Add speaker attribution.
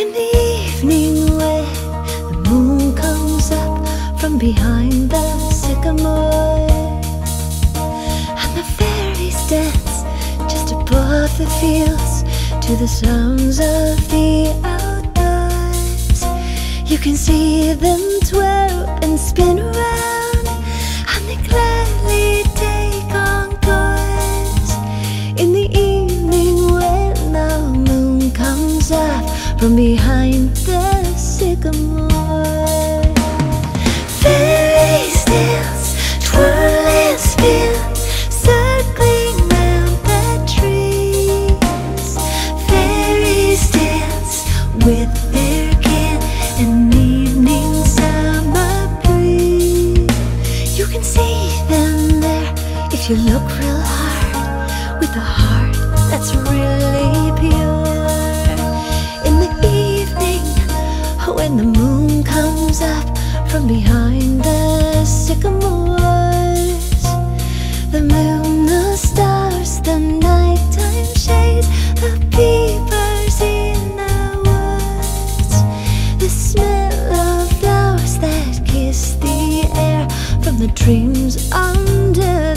Speaker 1: An evening when the moon comes up from behind the sycamore. And the fairies dance just above the fields to the sounds of the outdoors. You can see them twirl and spin around from behind the sycamore. Fairy tales twirl and spin, circling round the trees. Fairies dance with their kin in evening summer breeze. You can see them there if you look real hard with a heart that's really from behind the sycamores, the moon, the stars, the nighttime shades, the peepers in the woods, the smell of flowers that kiss the air from the dreams under